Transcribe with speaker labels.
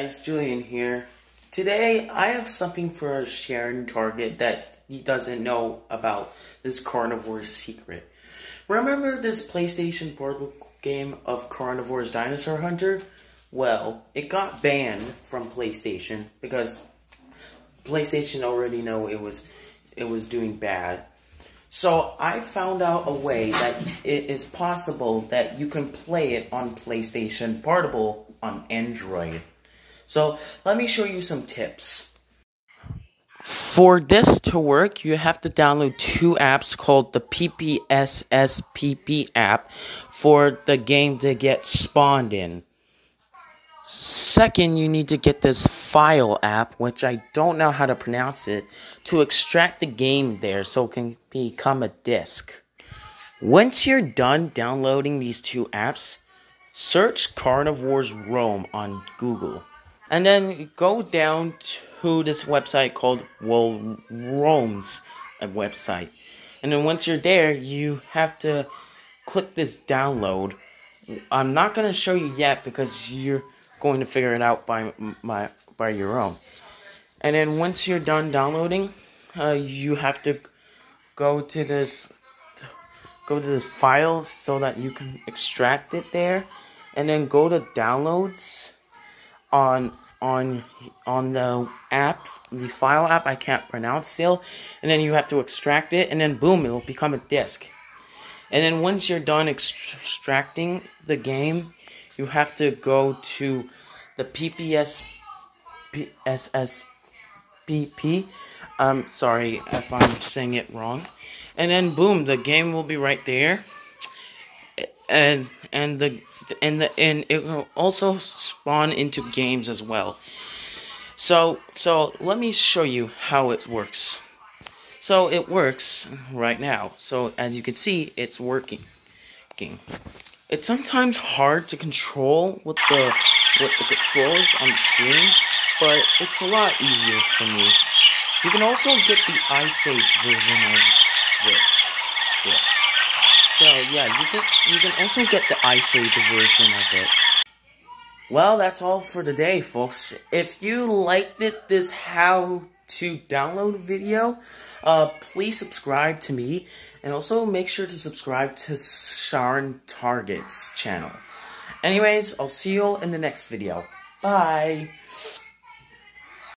Speaker 1: guys, Julian here. Today I have something for Saurian Target that he doesn't know about this carnivore secret. Remember this PlayStation portable game of Carnivore's Dinosaur Hunter? Well, it got banned from PlayStation because PlayStation already know it was it was doing bad. So I found out a way that it is possible that you can play it on PlayStation Portable on Android. So let me show you some tips. For this to work, you have to download two apps called the PPSSPP app for the game to get spawned in. Second, you need to get this file app, which I don't know how to pronounce it, to extract the game there so it can become a disk. Once you're done downloading these two apps, search Carnivores ROM on Google. And then go down to this website called Roams a website. And then once you're there, you have to click this download. I'm not going to show you yet because you're going to figure it out by my by your own. And then once you're done downloading, uh, you have to go to this go to this file so that you can extract it there, and then go to downloads on on on the app, the file app I can't pronounce still, and then you have to extract it, and then boom, it'll become a disk. And then once you're done extracting the game, you have to go to the PPS PSSPP. I'm um, sorry if I'm saying it wrong. And then boom, the game will be right there. And and the and the and it will also spawn into games as well. So so let me show you how it works. So it works right now. So as you can see, it's working. It's sometimes hard to control with the with the controls on the screen, but it's a lot easier for me. You can also get the Ice Age version of this. this. So yeah, you can you can also get the Ice Age version of it. Well, that's all for today, folks. If you liked it, this how to download video, uh, please subscribe to me. And also make sure to subscribe to Saurian Target's channel. Anyways, I'll see you all in the next video. Bye!